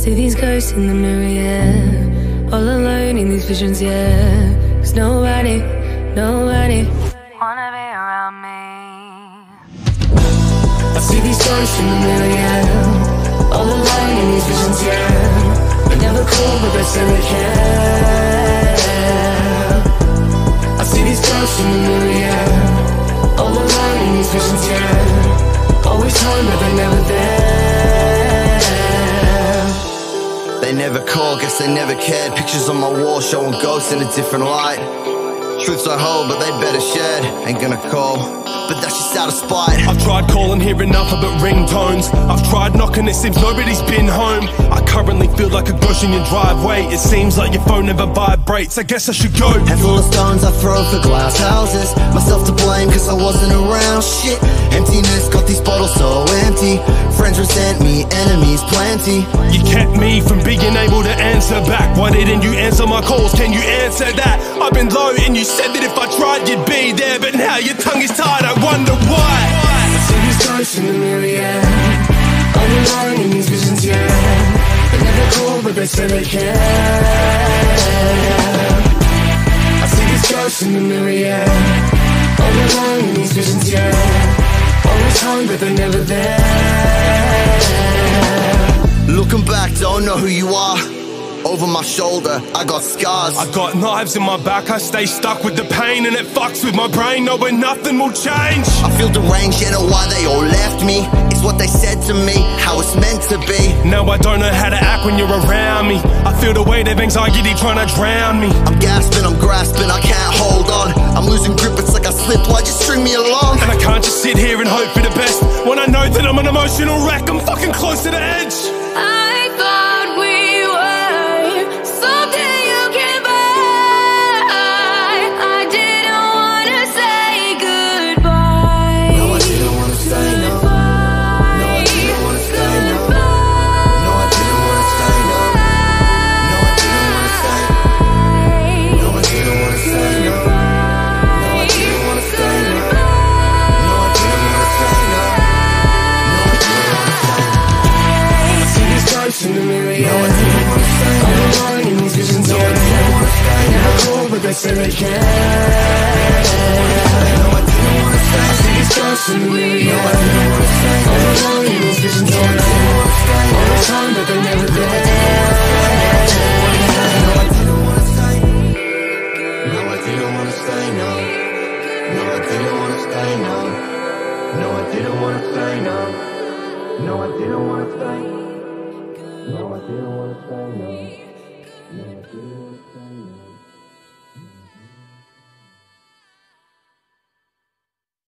see these ghosts in the mirror, yeah. All alone in these visions, yeah. Cause nobody, nobody wanna be around me. I see these ghosts in the mirror, yeah. All alone in these visions, yeah. They're never cool, but they they care. Never call, guess they never cared. Pictures on my wall showing ghosts in a different light. Truths I hold, but they better shed. Ain't gonna call, but that's just out of spite. I've tried calling, hearing nothing but ringtones. I've tried knocking, it seems nobody's been home. I currently feel like a ghost in your driveway. It seems like your phone never vibrates. I guess I should go. Handful of stones I throw for glass houses. Myself to blame, cause I wasn't around. Shit, emptiness got these bottles so empty. Friends resent me, enemies plenty. You kept me from being able to answer back. Why didn't you answer my calls? Can you answer that? I've been low you said that if I tried you'd be there, but now your tongue is tied. I wonder why. I see these ghosts in the mirror, yeah. All alone in these visions, yeah. They're never cool, but they say they care. I see these ghosts in the mirror, yeah. All alone in these visions, yeah. Always home, but they're never there. Looking back, don't know who you are. Over my shoulder, I got scars. I got knives in my back, I stay stuck with the pain and it fucks with my brain, knowing nothing will change. I feel deranged, you know why they all left me. It's what they said to me, how it's meant to be. Now I don't know how to act when you're around me. I feel the weight of anxiety trying to drown me. I'm gasping, I'm grasping, I can't hold on. I'm losing grip, it's like I slip, why just string me along? And I can't just sit here and hope for the best when I know that I'm an emotional wreck. I'm fucking close to the edge. I Say they care. No, I didn't wanna ghosts in the. All alone in these visions, No, no. Always home, but they're never. No, I didn't wanna say no. I didn't wanna say no. I didn't wanna say no. No, I didn't wanna say no. No, I didn't wanna say. No, no. I didn't wanna no.